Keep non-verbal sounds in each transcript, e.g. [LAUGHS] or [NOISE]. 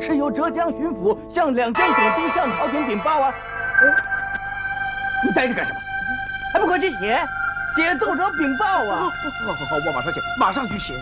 是由浙江巡抚向两江总督向朝廷禀报啊！你待着干什么？还不快去写？写奏折禀报啊！好好好，我马上写，马上去写。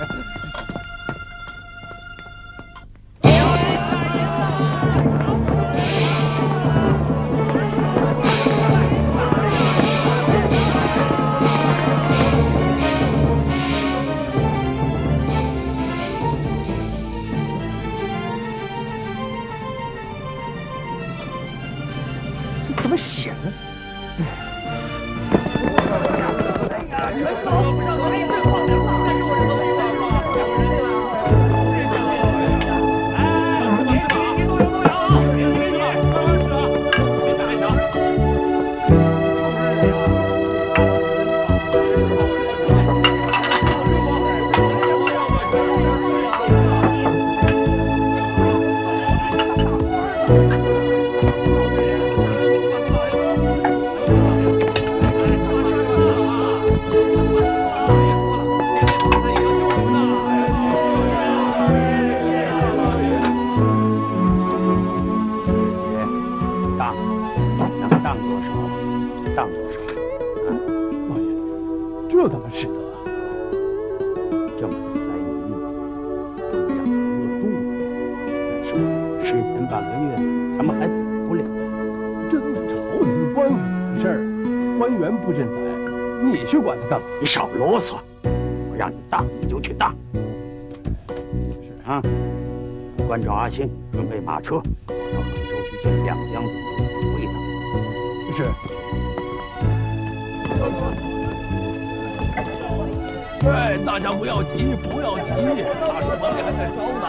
事儿，官员不赈灾，你去管他干嘛？你少啰嗦，我让你当你就去当。是啊，关照阿星准备马车，我到杭州去见亮江总督会的。是。哎，大家不要急，不要急，大厨房里还在烧呢。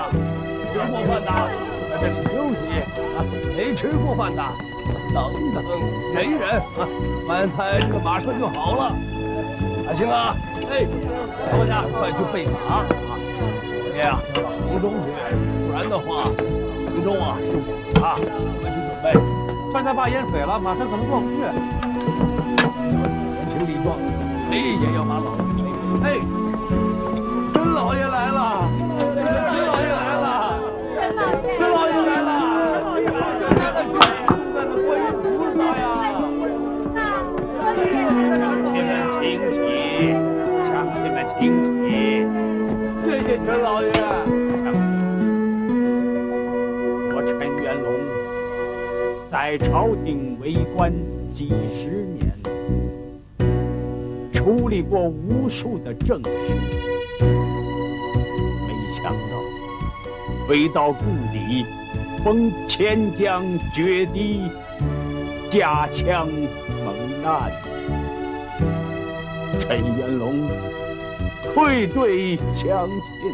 吃过饭的在这里休息啊，没吃过饭的，等等，忍一忍啊，饭菜这个马上就好了。阿星啊，哎，大家快去备马啊！爹啊，要到杭州去，不然的话，杭州啊是我的啊，快去准备。川菜坝淹水了，马上可能过不去。年轻力壮，哎，也要把老爷陪陪。哎，甄老爷来了，陈老爷。我陈元龙在朝廷为官几十年，处理过无数的政事，没想到回到故里，逢钱江决堤，家枪蒙难。陈元龙愧对乡亲，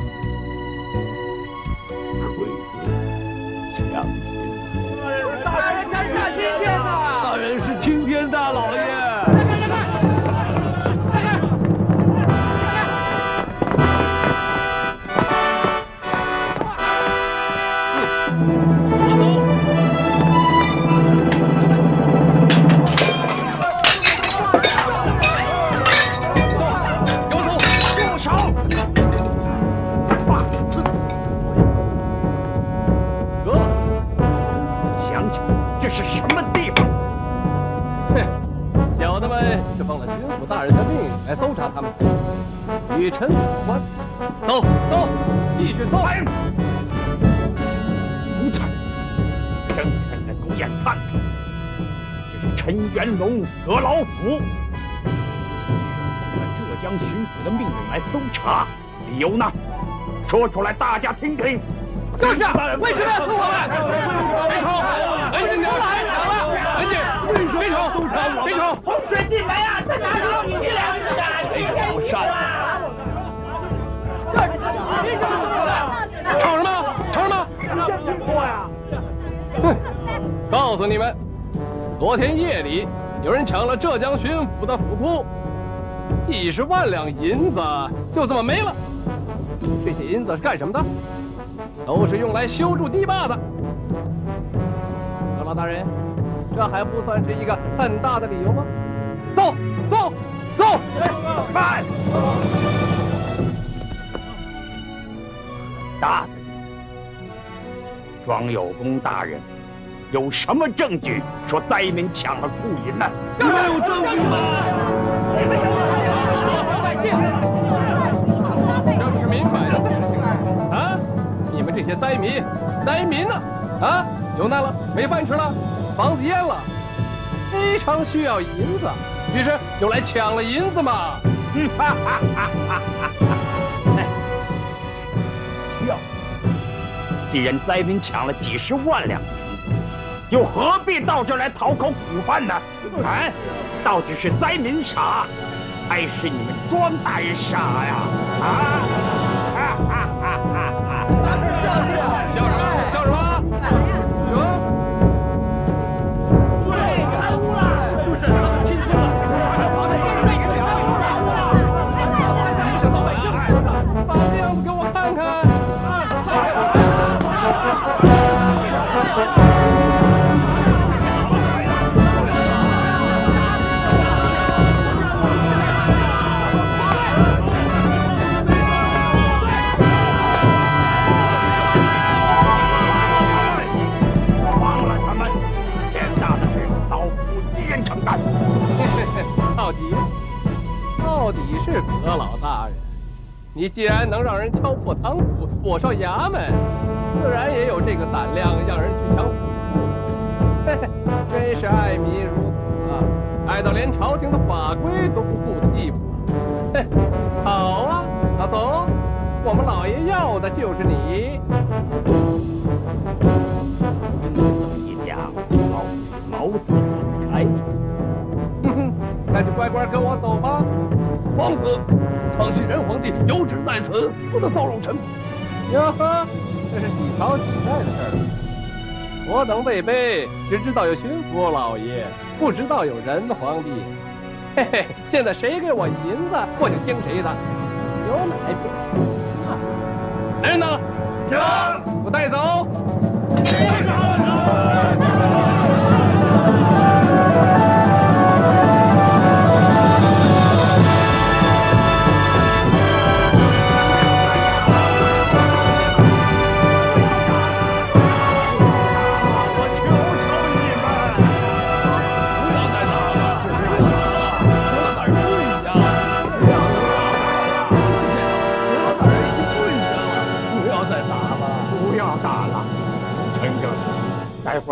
与臣无关。走走，继续搜。奴才，睁开你的狗眼看看，这是陈元龙和老府，奉了浙江巡抚的命令来搜查，理由呢？说出来，大家听听。就是，为什么要搜我们？别吵！别吵！别吵！洪水进来呀！这哪有你们两个的？别吵！上！吵什么？吵什么？听过呀？哼！告诉你们，昨天夜里有人抢了浙江巡抚的府库，几十万两银子就这么没了。这些银子是干什么的？都是用来修筑堤坝的。阁老大人，这还不算是一个很大的理由吗？走！大的，庄有功大人，有什么证据说灾民抢了库银呢？你们有证据吗？这是明摆着的事情啊！啊，你们这些灾民，灾民呢？啊，有难了，没饭吃了，房子淹了，非常需要银子，于是就来抢了银子嘛。哈哈哈哈哈！既然灾民抢了几十万两银子，又何必到这儿来讨口苦饭呢？啊，到底是灾民傻，还是你们庄大人傻呀？啊！你既然能让人敲破堂鼓、火烧衙门，自然也有这个胆量让人去抢府库。嘿嘿，真是爱民如子啊，爱到连朝廷的法规都不顾的地步。嘿，好啊，那走，我们老爷要的就是你。你这么一讲，老夫茅塞顿开。哼哼，那就乖乖跟我走吧。皇子，康熙仁皇帝有旨在此，不得骚扰臣仆。哟呵，这是几朝几代的事儿。我等辈辈只知道有巡抚老爷，不知道有仁皇帝。嘿嘿，现在谁给我银子，我就听谁的。有奶便是啊。来人呐，这给我带走。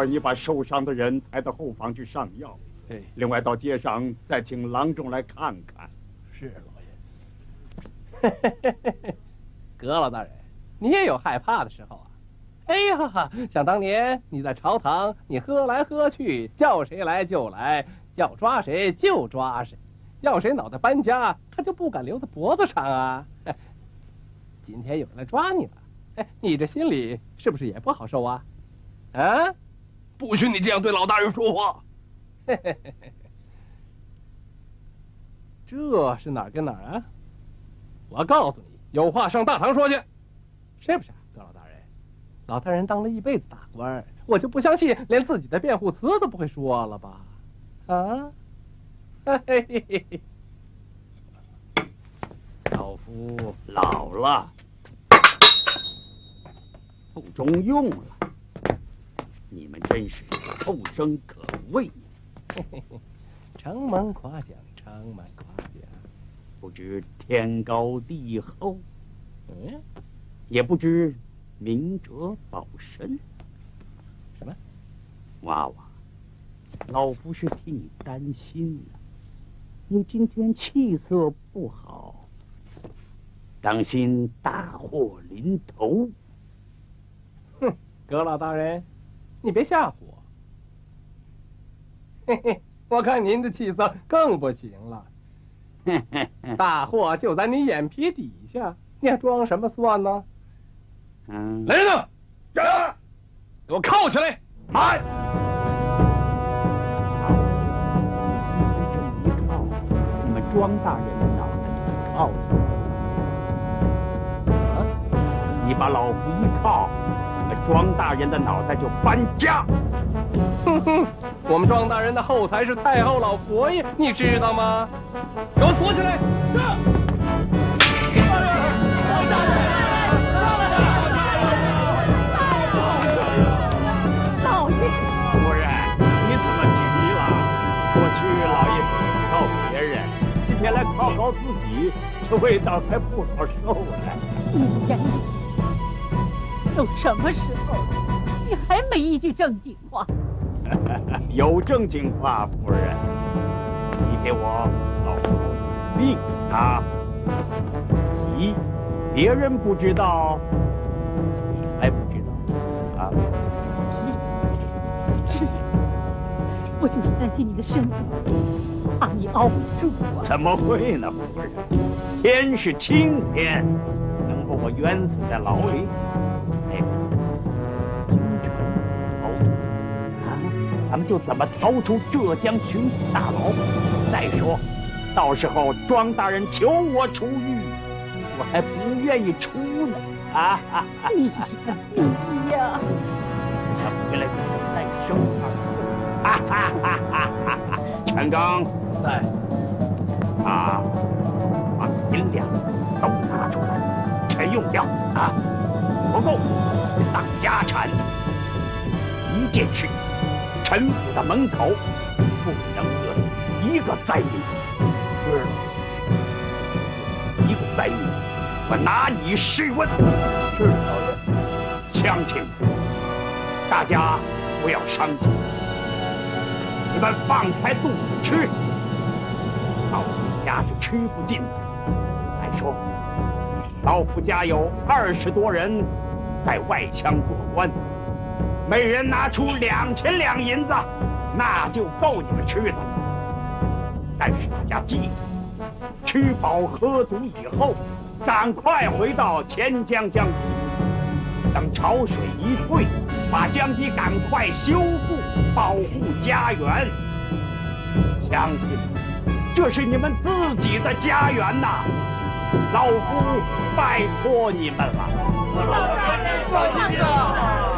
会儿你把受伤的人抬到后房去上药。哎，另外到街上再请郎中来看看。是老爷。[LAUGHS] 阁老大人，你也有害怕的时候啊。哎呀，想当年你在朝堂，你喝来喝去，叫谁来就来，要抓谁就抓谁，要谁脑袋搬家，他就不敢留在脖子上啊。哎 [LAUGHS] 今天有人来抓你了，哎，你这心里是不是也不好受啊？啊？不许你这样对老大人说话。这是哪儿跟哪儿啊？我告诉你，有话上大堂说去，是不是啊，葛老大人？老大人当了一辈子大官儿，我就不相信连自己的辩护词都不会说了吧？啊？嘿嘿嘿嘿嘿，老夫老了，不中用了。你们真是后生可畏，[LAUGHS] 承蒙夸奖，承蒙夸奖。不知天高地厚，嗯，也不知明哲保身。什么？娃娃，老夫是替你担心呢、你今天气色不好，当心大祸临头。哼葛老大人，你别吓唬我。嘿嘿，我看您的气色更不行了。大祸就在你眼皮底下，你还装什么蒜呢？嗯，来人呐，这给我铐起来！来！这么一靠，你们庄大人的脑袋就会靠死。啊，你把老夫一靠，你们庄大人的脑袋就搬家。哼哼，我们庄大人的后台是太后老佛爷，你知道吗？给我锁起来！是。原来靠靠自己，这味道还不好受呢。你呀，你。都什么时候了，你还没一句正经话？[LAUGHS] 有正经话，夫人，你给我老夫命啊！急，别人不知道，你还不知道啊？是，我就是担心你的身子，怕你熬不住啊。怎么会呢，夫人？天是青天，能把我冤死在牢里？咱们就怎么逃出浙江巡抚大牢？再说，到时候庄大人求我出狱，我还不愿意出呢。啊哈哈！你呀，你呀，想回来再生二子。哈哈哈哈哈哈！陈刚在。啊，把银两都拿出来，全用掉啊！不够，当家产。一件事，陈府的门口不能饿死一个灾民，知道吗？一个灾民，我拿你试问。是老爷。乡亲们，大家不要伤心，你们放开肚子吃。老夫家是吃不尽的。再说，老夫家有二十多人在外乡做官，每人拿出两千两银子，那就够你们吃的。但是大家记住，吃饱喝足以后，赶快回到钱江江堤。等潮水一退，把江堤赶快修复，保护家园。乡亲们，这是你们自己的家园呐！老夫拜托你们了。老大人放心了。